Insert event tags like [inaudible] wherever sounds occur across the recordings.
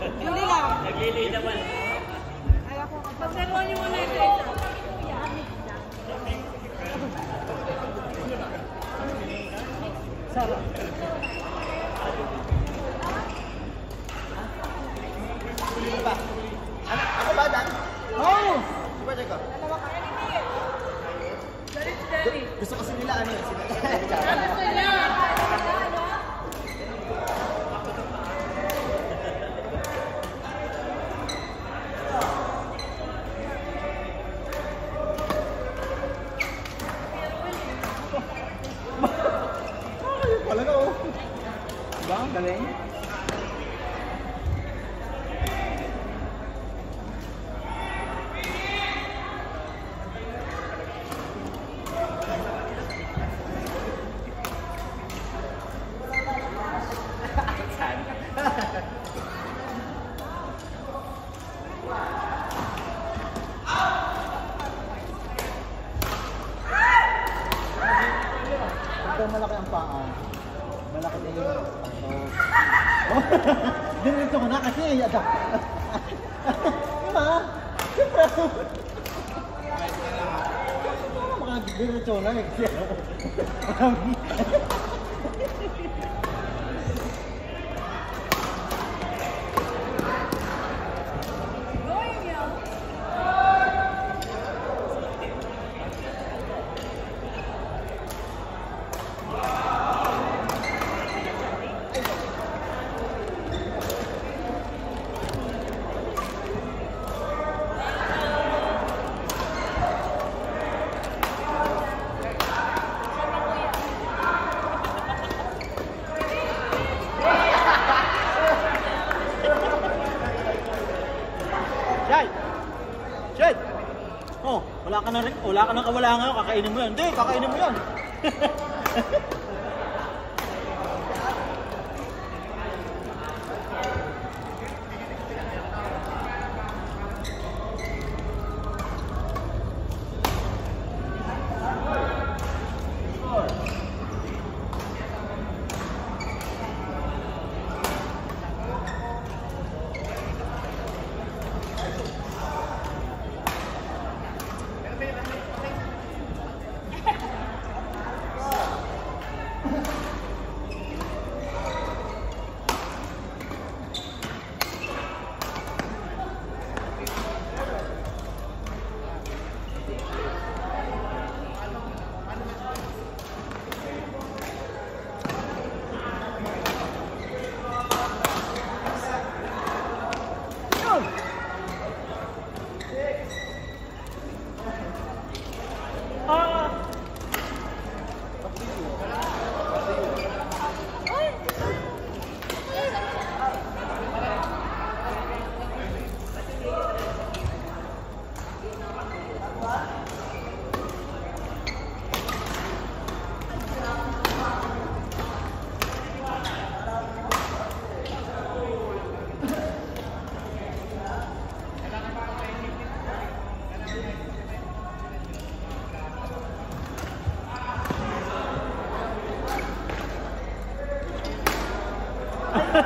Huli ka. Naglilitaban. Pagsaruan niyo muna ito. Sarap. Gusto kasi nila ano. Gusto nila. [laughs] [laughs] Diba? Ang galing. Malaki ang paa, malaki din yung. Oh. Dinito ko na kasi iya da. Ma. Siyempre. Siyempre, makakadiretso na eh. Wala ka na kawala nga. Kakainin mo yan. Hindi, kakainin mo yan. [laughs]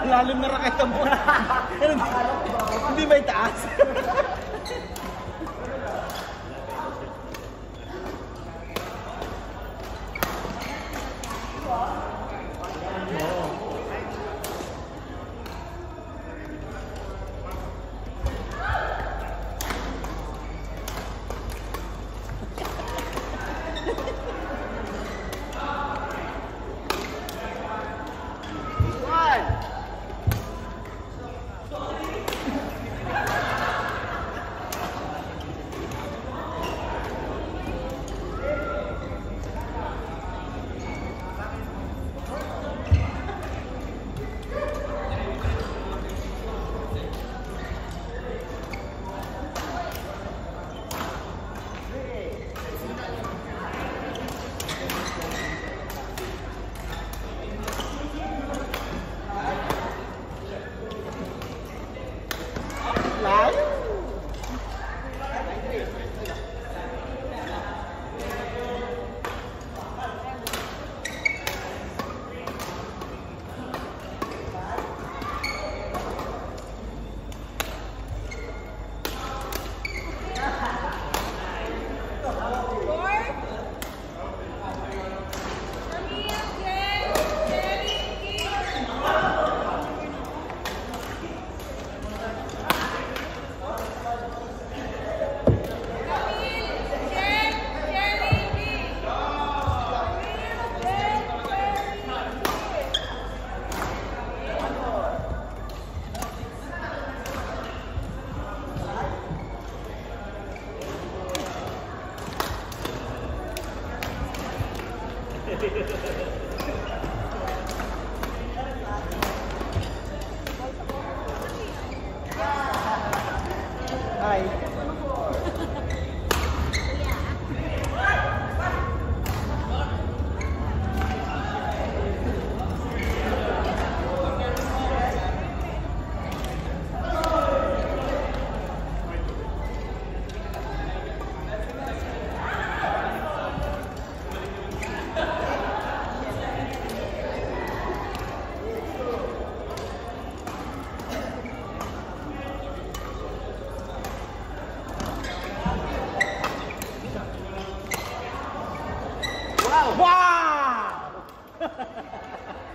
Lalim na raketa mo. [laughs] Hindi may taas. [laughs] ハハハハ!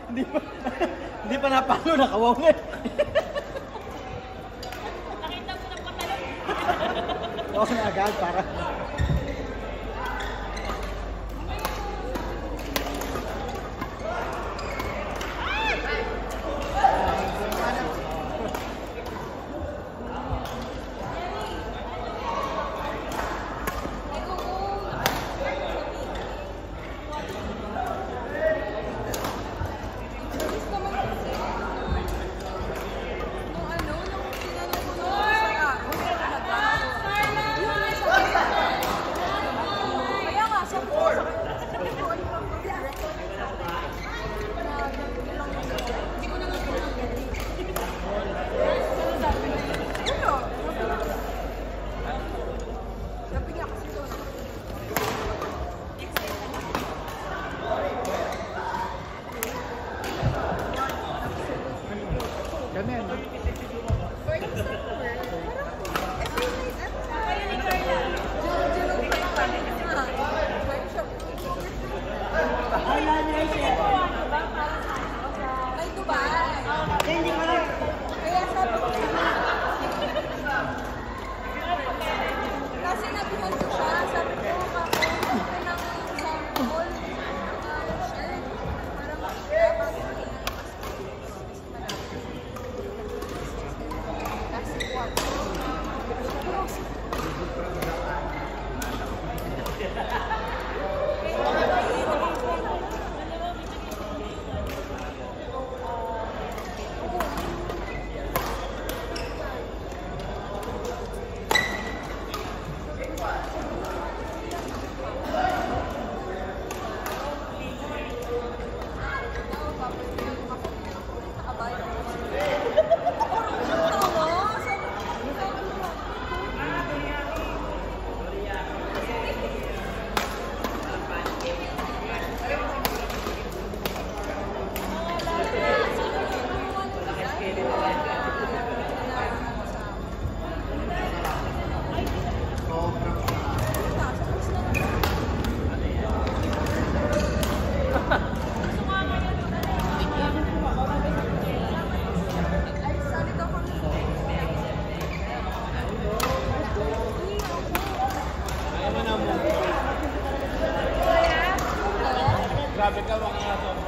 Hindi pa, hindi pa napalo, nakawaw na. Eh. Nakita mo na patalon. [laughs] Oo na agad, para. pegar uma